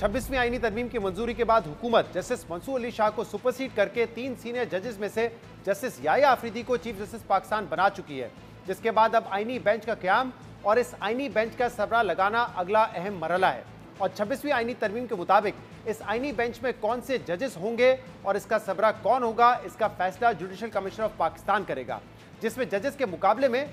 छब्बीसवीं आईनी तरमीम की मंजूरी के बाद हुकूमत जस्टिस मंसूर अली शाह को सुपरसीड करके तीन सीनियर जजेस में से जस्टिस याया आफरीदी को चीफ जस्टिस पाकिस्तान बना चुकी है जिसके बाद अब आईनी बेंच का क्याम और इस आईनी बेंच का सबरा लगाना अगला अहम मरला है। और छब्बीसवीं आईनी तरमीम के मुताबिक इस आईनी बेंच में कौन से जजेस होंगे और इसका सबरा कौन होगा इसका फैसला जुडिशल कमिश्नर ऑफ़ पाकिस्तान करेगा जिसमें जजेस के मुकाबले में,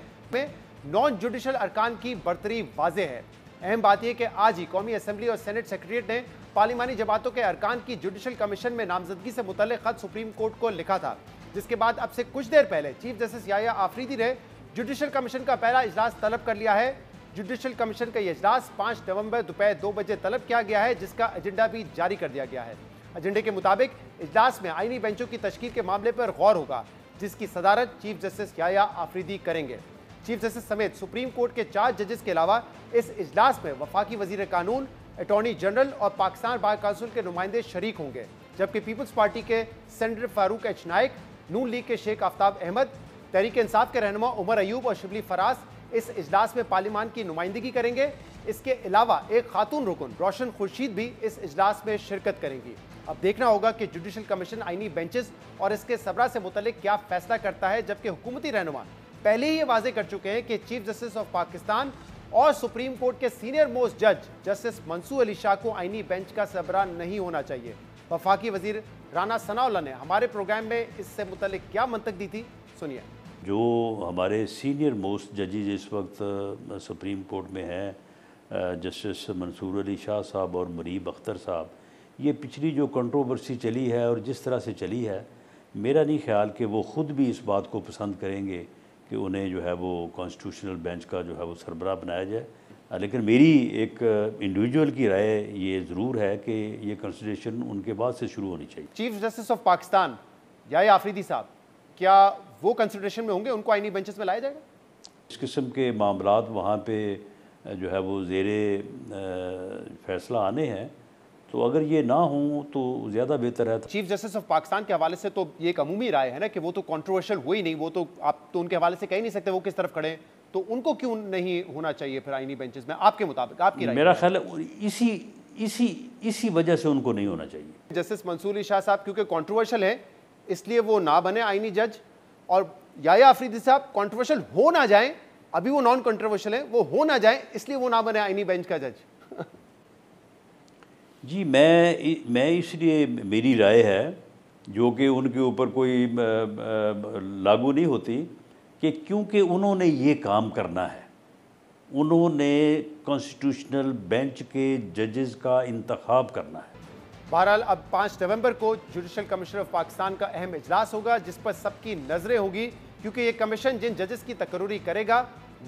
नॉन जुडिशल अरकान की बरतरी वाजे है। अहम बात यह कि आज ही कौमी असम्बली और सेनेट सेक्रेटरीट ने पार्लिमानी जमातों के अरकान की जुडिशल कमीशन में नामजदगी से मुतल खत सुप्रीम कोर्ट को लिखा था, जिसके बाद अब से कुछ देर पहले चीफ जस्टिस याया आफरीदी ने जुडिशल कमीशन का पहला इजलास तलब कर लिया है। जुडिशल कमीशन का यह इजलास पाँच नवंबर दोपहर दो बजे तलब किया गया है, जिसका एजेंडा भी जारी कर दिया गया है। एजेंडे के मुताबिक इजलास में आईनी बेंचों की तश्कील के मामले पर गौर होगा, जिसकी सदारत चीफ जस्टिस याया आफरीदी करेंगे। चीफ जस्टिस समेत सुप्रीम कोर्ट के चार जजेस के अलावा इस इजलास में वफाकी वज़ीर कानून, अटॉर्नी जनरल और पाकिस्तान बार काउंसिल के नुमाइंदे शरीक होंगे, जबकि पीपल्स पार्टी के senator Farooq H. Naik, Noon league के शेख आफ्ताब अहमद, तहरीक इंसाफ के रहनुमा उमर अयूब और शिबली फराज इस इजलास में पार्लिमान की नुमाइंदगी करेंगे। इसके अलावा एक खातून रुकन, रोशन खुर्शीद भी इस इजलास में शिरकत करेंगी। अब देखना होगा कि जुडिशल कमीशन आईनी बेंचेस और इसके सबरा से मुतलिक क्या फैसला करता है, जबकि हुकूमती रहनुमा पहले ही ये वाजे कर चुके हैं कि चीफ जस्टिस ऑफ़ पाकिस्तान और सुप्रीम कोर्ट के सीनियर मोस्ट जज जस्टिस मंसूर अली शाह को आईनी बेंच का सबरा नहीं होना चाहिए। वफाकी वज़ीर राना सनाउल्ला ने हमारे प्रोग्राम में इससे मुतल क्या मंतक दी थी? सुनिए। जो हमारे सीनियर मोस्ट जजेज इस वक्त सुप्रीम कोर्ट में हैं जस्टिस मंसूर अली शाह साहब और मरीब अख्तर साहब, ये पिछली जो कंट्रोवर्सी चली है और जिस तरह से चली है, मेरा नहीं ख्याल कि वो ख़ुद भी इस बात को पसंद करेंगे कि उन्हें जो है वो कॉन्स्टिट्यूशनल बेंच का जो है वो सरबराह बनाया जाए। लेकिन मेरी एक इंडिविजुअल की राय ये ज़रूर है कि ये कंसिडरेशन उनके बाद से शुरू होनी चाहिए। चीफ जस्टिस ऑफ़ पाकिस्तान या आफरीदी साहब क्या वो कंसिडरेशन में होंगे? उनको आईनी बेंचेस में लाया जाएगा? इस किस्म के मामला वहाँ पे जो है वो जेर फैसला आने हैं। तो अगर ये ना हो तो ज़्यादा बेहतर है चीफ जस्टिस ऑफ़ पाकिस्तान के हवाले से तो ये एक अमूमी राय है ना कि वो तो कंट्रोवर्शियल हुई नहीं वो तो आप तो उनके हवाले से कह नहीं सकते वो किस तरफ़ खड़े तो उनको क्यों नहीं होना चाहिए फिर आईनी बेंचेस में? आपके मुताबिक आपकी राय मेरा ख्याल इसी इसी इसी वजह से उनको नहीं होना चाहिए। जस्टिस मंसूर शाह साहब क्योंकि कॉन्ट्रोवर्शियल है इसलिए वो ना बने आईनी जज और याया अफरीदी साहब कॉन्ट्रोवर्शियल हो ना जाए अभी वो नॉन कॉन्ट्रोवर्शियल है वो हो ना जाए इसलिए वो ना बने आईनी बेंच का जज जी, मैं मैं इसलिए, मेरी राय है, जो कि उनके ऊपर कोई लागू नहीं होती, कि क्योंकि उन्होंने ये काम करना है। उन्होंने कॉन्स्टिट्यूशनल बेंच के जजेस का इंतखब करना है। बहरहाल, अब पाँच नवंबर को जुडिशल कमिश्नर ऑफ़ पाकिस्तान का अहम इजलास होगा, जिस पर सबकी नज़रें होगी, क्योंकि ये कमीशन जिन जजेस की तकरूरी करेगा,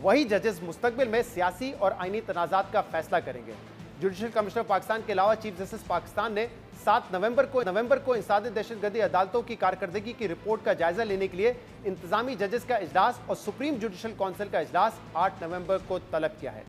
वही जजेस मुस्तबिल में सियासी और आइनी तनाज़ात का फैसला करेंगे। जुडिशल कमिश्नर पाकिस्तान के अलावा चीफ जस्टिस पाकिस्तान ने 7 नवंबर को नवंबर को इंसाद दहशतगर्दी अदालतों की कारकर्दगी की रिपोर्ट का जायजा लेने के लिए इंतजामी जजेस का इजलास और सुप्रीम जुडिशल काउंसिल का इजलास 8 नवंबर को तलब किया है।